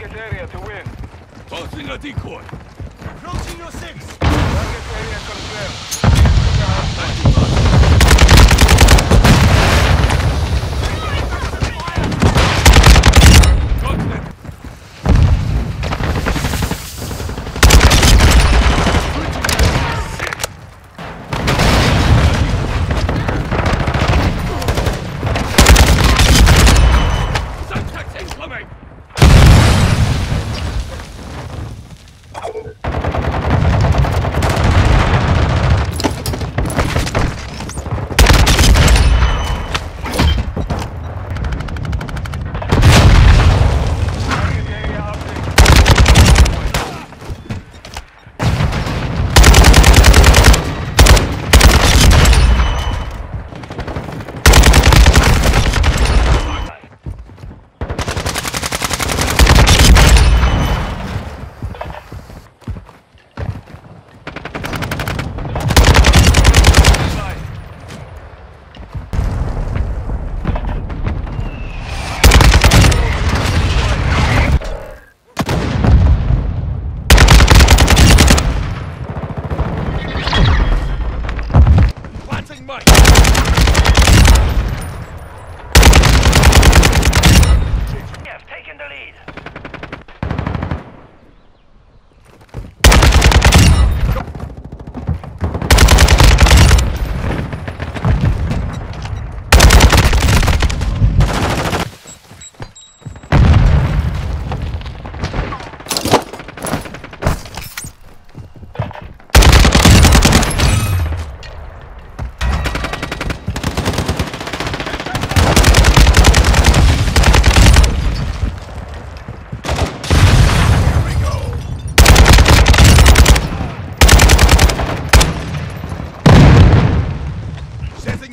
Target area to win. Tossing a decoy. Approaching your six.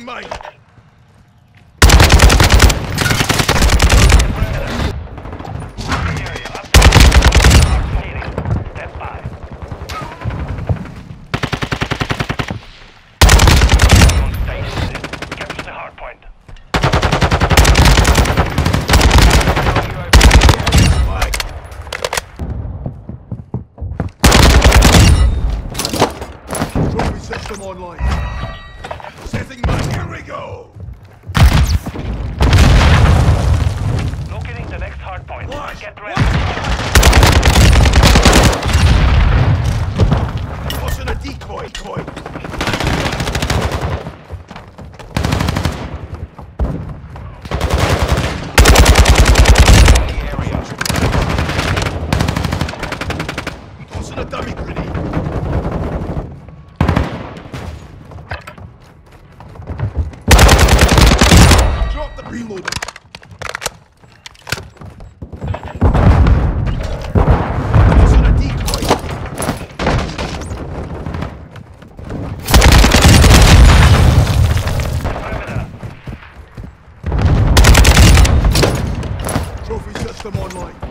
Mine! Step by. On station. Capture the hard point. Trophy system online. Setting mine. Here we go! Locating the next hard point. Watch. Get ready. Tossing a decoy. Decoy. The area. Tossing a dummy grenade. Drop the reloading. Trophy system online.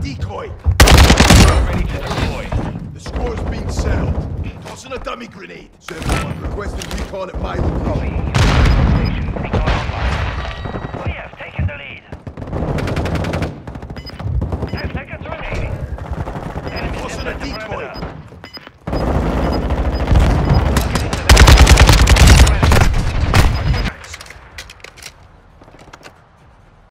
Decoy. Ready to deploy. The score's been settled. Tossing a dummy grenade. 7-1, requesting recon at my locale.